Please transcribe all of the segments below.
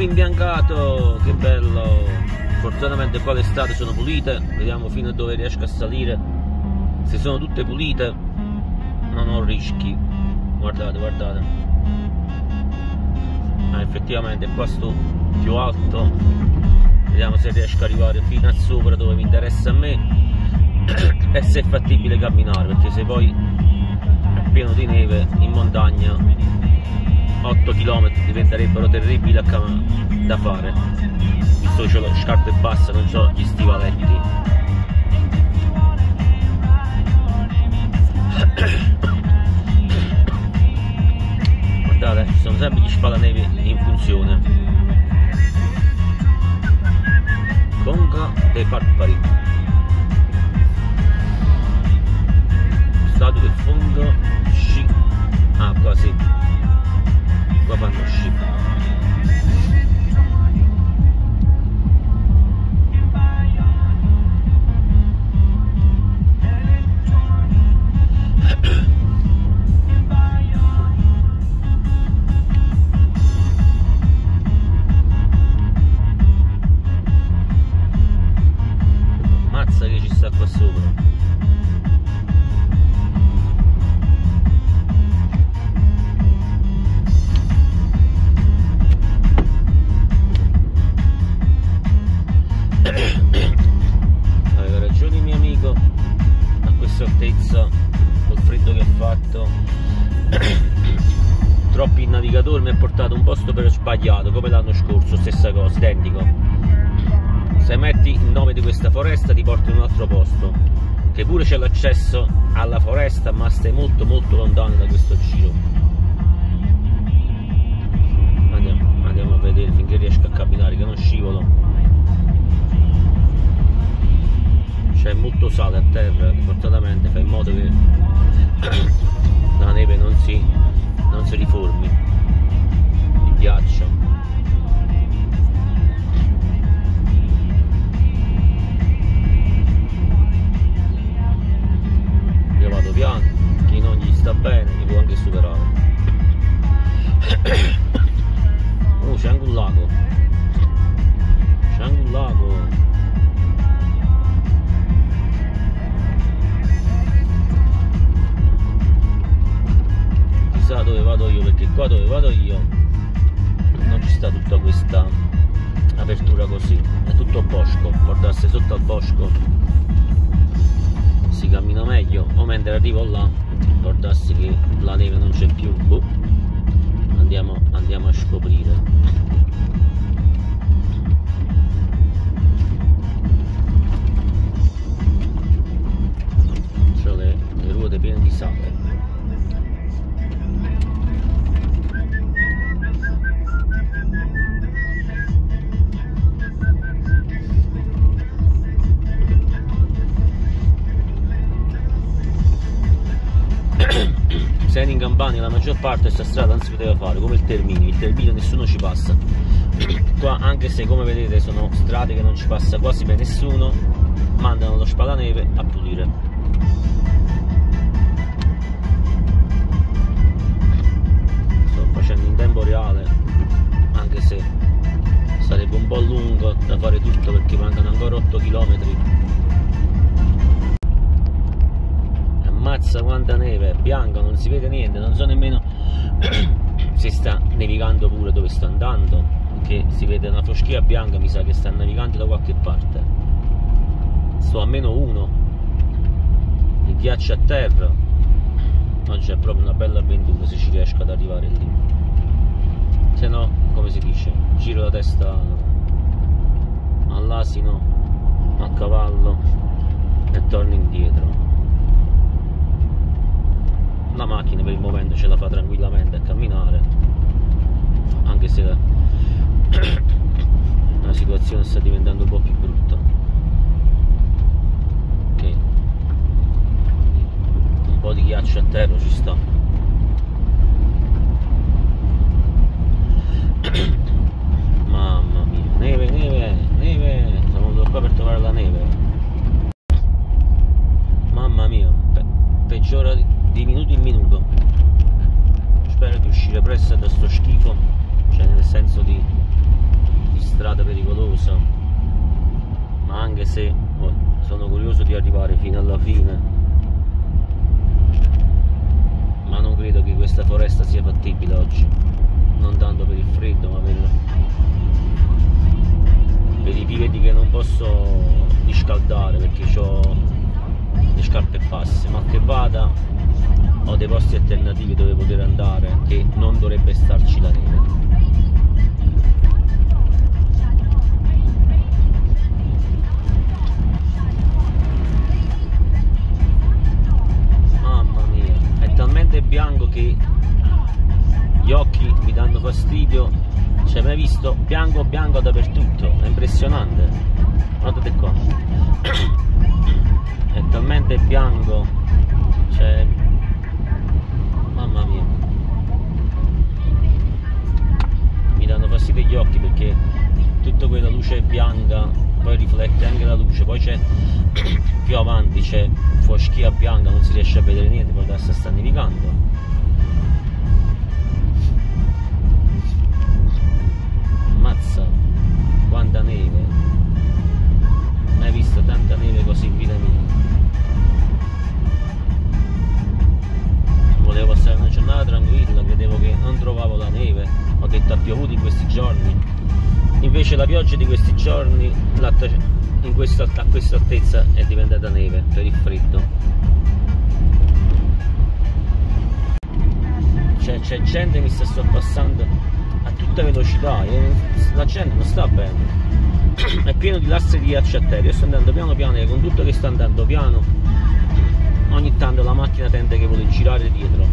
tutto imbiancato che bello. Fortunatamente qua le strade sono pulite vediamo fino a dove riesco a salire. Se sono tutte pulite non ho rischi. Guardate guardate. Ah, effettivamente qua sto più alto. Vediamo se riesco ad arrivare fino a sopra dove mi interessa a me. E se è fattibile camminare perché se poi è pieno di neve in montagna 8 km diventerebbero terribili da fare. Visto che ho le scarpe basse non so gli stivaletti. Guardate ci sono sempre gli spalaneve in funzione l'accesso alla foresta ma stai molto molto lontano da questo giro. Andiamo, andiamo a vedere finché riesco a camminare che non scivolo. C'è molto sale a terra fortunatamente fa in modo che la neve non si, non si riformi. Il ghiaccio piano chi non gli sta bene mi può anche superare. Oh c'è anche un lago Campania la maggior parte di questa strada non si poteva fare come il Terminio. Il Terminio nessuno ci passa. Qua anche se come vedete sono strade che non ci passa quasi mai nessuno mandano lo spalaneve a pulire. Sto facendo in tempo reale anche se sarebbe un po' lungo da fare tutto perché mancano ancora 8 km ammazza quanta neve, è bianca, non si vede niente, non so nemmeno se sta nevicando pure dove sto andando, perché si vede una foschia bianca, mi sa che sta navigando da qualche parte. Sto a meno uno, il ghiaccio a terra, oggi è proprio una bella avventura se ci riesco ad arrivare lì. Se no, come si dice, giro la testa all'asino, a cavallo e torno indietro la macchina per il momento ce la fa tranquillamente a camminare. Anche se la, la situazione sta diventando un po' più brutta. Che un po' di ghiaccio a terra ci sta dappertutto è impressionante. Guardate qua. È talmente bianco. Cioè mamma mia. Mi danno fastidio gli occhi perché tutta quella luce bianca poi riflette anche la luce poi c'è più avanti c'è foschia bianca non si riesce a vedere niente poi adesso sta nevicando. Mazza quanta neve. Mai visto tanta neve così in vita mia. Volevo passare una giornata tranquilla credevo che non trovavo la neve. Ho detto ha piovuto in questi giorni. Invece la pioggia di questi giorni questa, a questa altezza è diventata neve per il freddo. C'è gente che mi sta sorpassando a tutta velocità e la gente non sta bene. È pieno di lastre di ghiaccio a terra io sto andando piano piano e con tutto che sta andando piano ogni tanto la macchina tende che vuole girare dietro.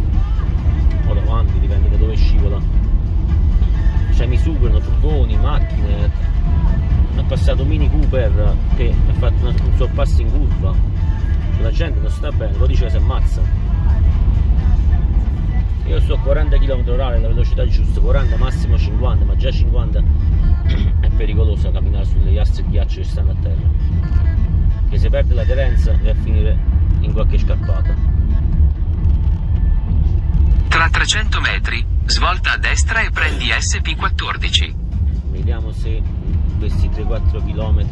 O davanti dipende da dove scivola. Cioè mi superano furgoni, macchine. È passato Mini Cooper che ha fatto un sorpasso in curva. La gente non sta bene, lo dice che si ammazza io sto a 40 km h la velocità giusta 40 massimo 50 ma già 50 è pericoloso camminare sulle astre di ghiaccio che stanno a terra che se perde l'aderenza e a finire in qualche scarpata tra 300 metri Svolta a destra e prendi SP14. Vediamo se questi 3-4 km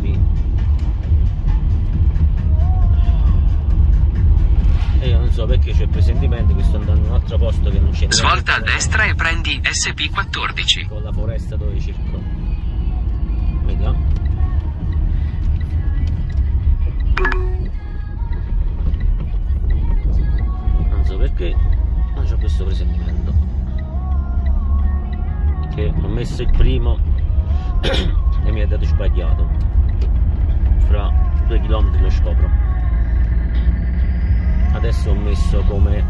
e io non so perché c'è il presentimento che sto andando in un altro posto che non c'è Svolta a destra e prendi SP14. Con la foresta dove circo. Vediamo. Non so perché, ma c'ho questo presentimento che ho messo il primo e mi ha dato sbagliato fra due chilometri lo scopro adesso ho messo come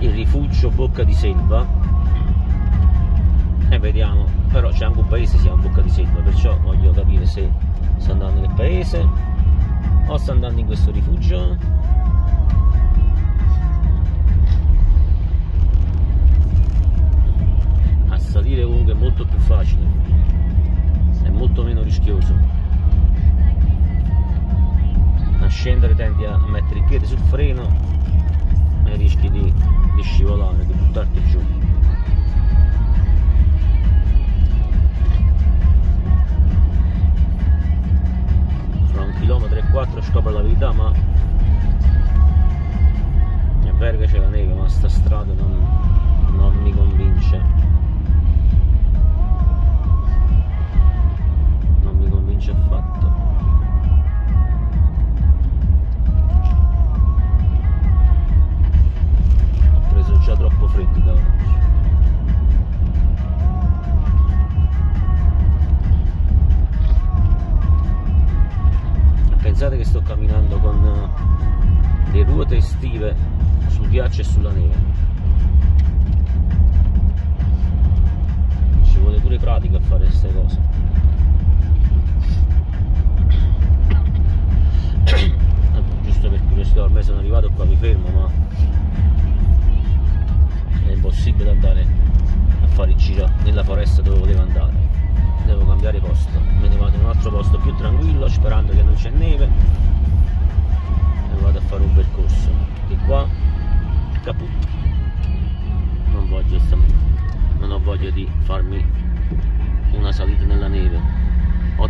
il rifugio bocca di selva. E vediamo. Però c'è anche un paese si chiama bocca di selva perciò voglio capire se sto andando nel paese o sto andando in questo rifugio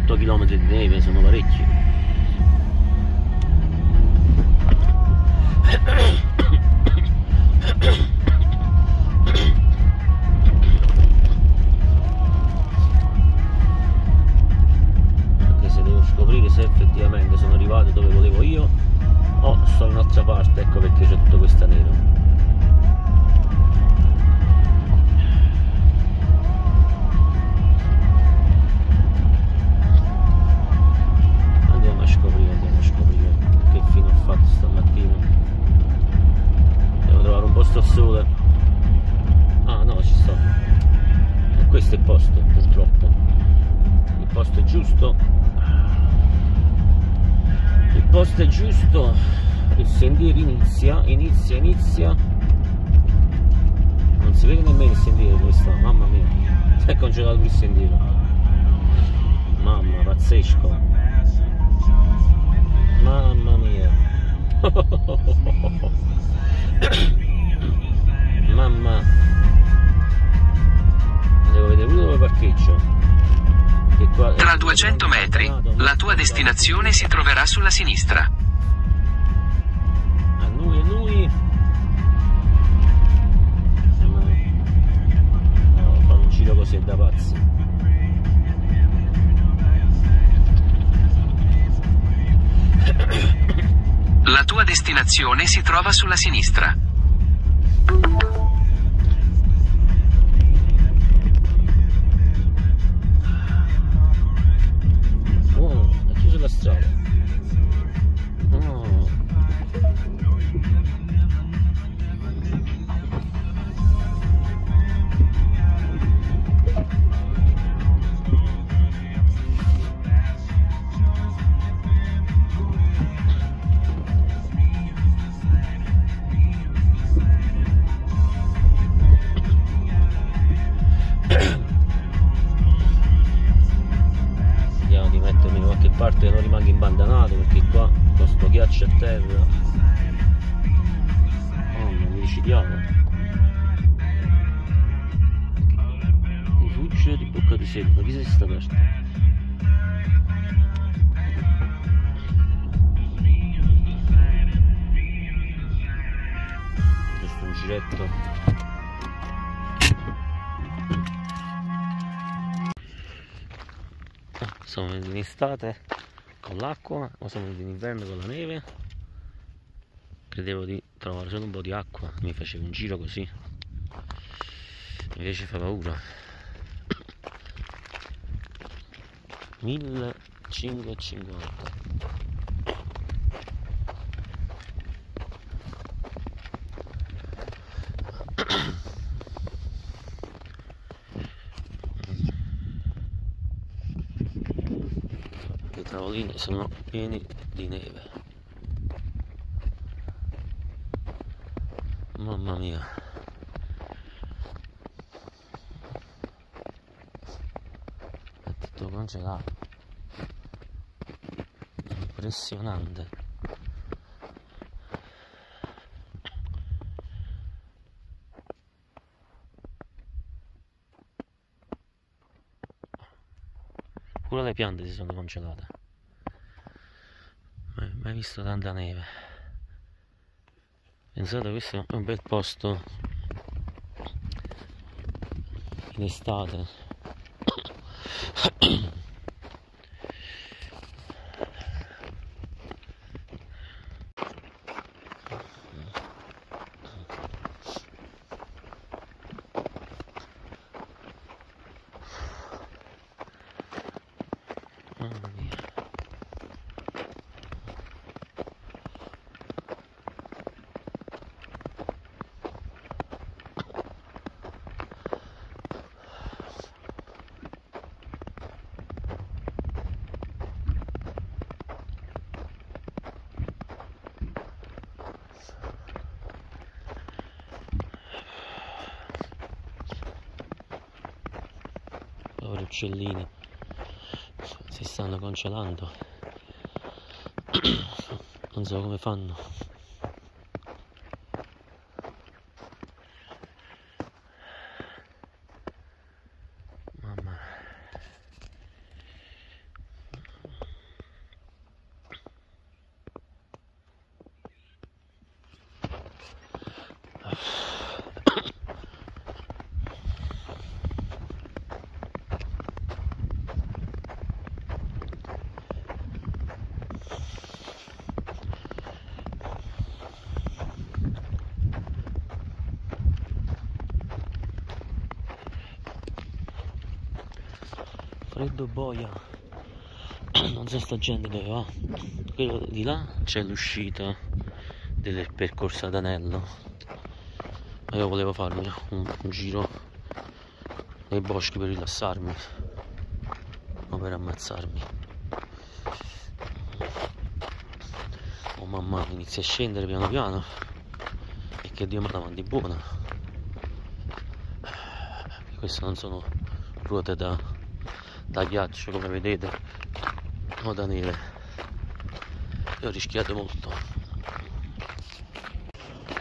8 km di neve sono parecchi. Anche se devo scoprire se effettivamente sono arrivato dove volevo io o in un'altra parte ecco perché c'è tutto questa nero giusto il sentiero inizia inizia inizia. Non si vede nemmeno il sentiero dove sta mamma mia. Si è congelato il sentiero? Mamma pazzesco. Mamma mia. Mamma. Devo vedere pure dove parcheggio. Tra 200 metri, la tua destinazione si troverà sulla sinistra. Così da pazzi La tua destinazione si trova sulla sinistra. Parte che non rimanga imbandanato perché qua con sto ghiaccio a terra. Oh mi decidiamo rifugio di bocca di selva chi si sta aperto giusto un giretto siamo venuti in estate con l'acqua o siamo venuti in inverno con la neve. Credevo di trovare solo un po' di acqua. Mi facevo un giro così. Invece fa paura. 1550 i tavolini sono pieni di neve. Mamma mia. È tutto congelato. Impressionante. Pure le piante si sono congelate mai, visto tanta neve. Pensate questo è un bel posto. In estate mamma mia poveri uccellini si stanno congelando. Non so come fanno mamma freddo boia. Non so sta gente dove va. Quello di là c'è l'uscita del percorso ad anello. Ma io volevo farmi un, un giro nei boschi per rilassarmi o per ammazzarmi. Oh mamma mia inizia a scendere piano piano. E che Dio mi davanti buona. Queste non sono ruote da, da ghiaccio come vedete. O da neve io ho rischiato molto.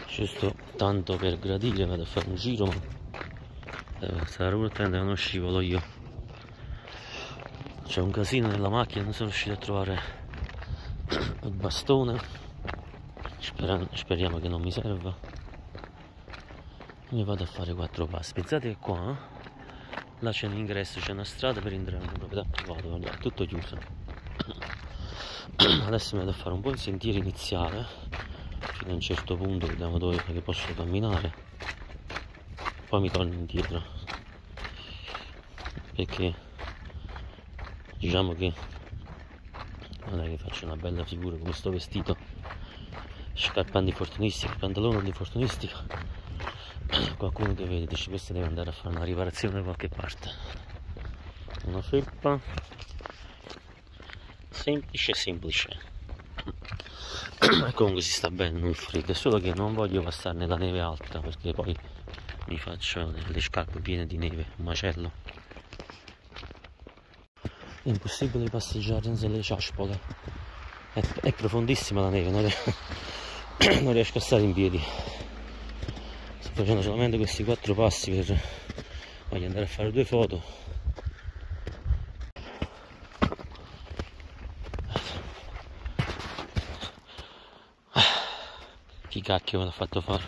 Giusto tanto per gradire vado a fare un giro ma questa ruota è uno scivolo io. C'è un casino nella macchina non sono riuscito a trovare il bastone. Speriamo, che non mi serva. Mi vado a fare quattro passi. Pensate che qua eh? Là c'è un ingresso c'è una strada per entrare in proprietà. Privata guarda, tutto chiuso. Adesso mi vado a fare un po' il sentiero iniziale fino a un certo punto vediamo dove posso camminare. Poi mi torno indietro. Perché diciamo che non è che faccio una bella figura come sto vestito. Scarpe antifortunistica pantalone antifortunistica qualcuno che vede dice questo deve andare a fare una riparazione da qualche parte. Una felpa. Semplice semplice. Comunque si sta bene non freddo è solo che non voglio passare nella neve alta perché poi mi faccio le scarpe piene di neve un macello. È impossibile passeggiare senza le ciaspole. È, è profondissima la neve non, riesco, a stare in piedi facendo solamente questi quattro passi per voglio andare a fare due foto. Chi cacchio me l'ha fatto fare?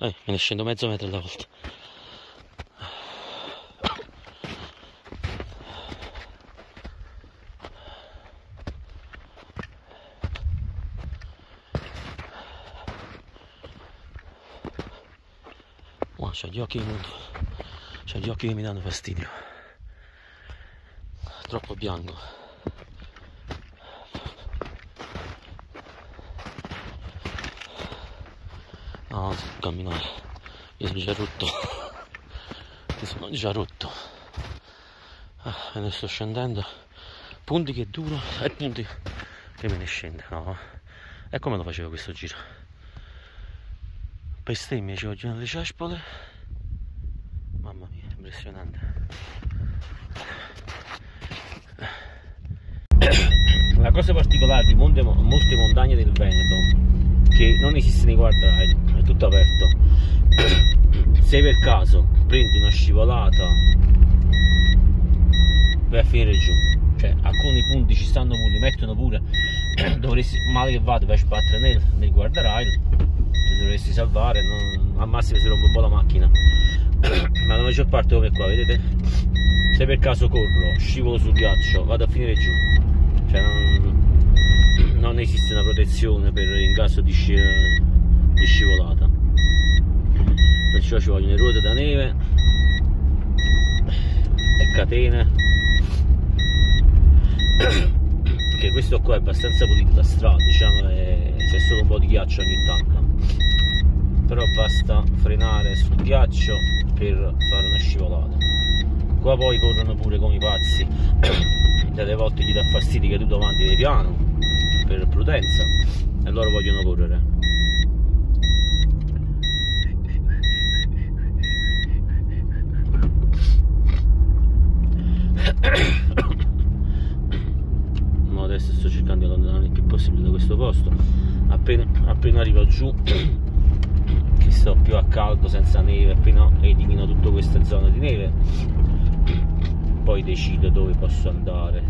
Eh, me ne scendo mezzo metro alla volta gli occhi mi c'ha gli occhi che mi danno fastidio. Troppo bianco. No camminare. Io sono già rotto. Io sono già rotto. Ah, e ne sto scendendo. Punti che duro. E punti che me ne scende no? E come lo facevo questo giro? Bestemmie ci vogliono le ciaspole mamma mia impressionante la cosa particolare di molte, molte montagne del Veneto che non esiste nei guardrail è tutto aperto. Se per caso prendi una scivolata vai a finire giù. Cioè alcuni punti ci stanno pure mettono pure. Dovresti male che vado vai a sbattere nel, nel guardrail dovresti salvare non, al massimo si rompe un po' la macchina. Ma la maggior parte come qua vedete? Se per caso corro scivolo sul ghiaccio vado a finire giù. Cioè non, non esiste una protezione per in caso di, sci, di scivolata. Perciò ci vogliono ruote da neve e catene. Che questo qua è abbastanza pulito da strada diciamo c'è solo un po' di ghiaccio ogni tanto. Però basta frenare sul ghiaccio per fare una scivolata. Qua poi corrono pure come i pazzi. Delle volte gli dà fastidio che tu davanti vai piano per prudenza e loro vogliono correre. Ma adesso sto cercando di allontanare il più possibile da questo posto. Appena, appena arrivo giù sto più a caldo senza neve appena elimino tutte queste zone di neve poi decido dove posso andare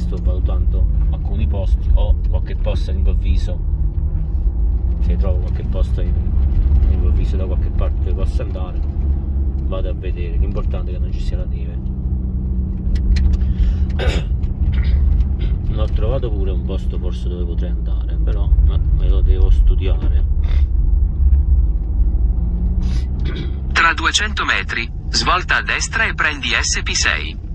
sto valutando alcuni posti o qualche posto all'improvviso. Se trovo qualche posto all'improvviso da qualche parte dove posso andare vado a vedere. L'importante è che non ci sia la neve. Non ho trovato pure un posto forse dove potrei andare però me lo devo studiare. Tra 200 metri, svolta a destra e prendi SP6.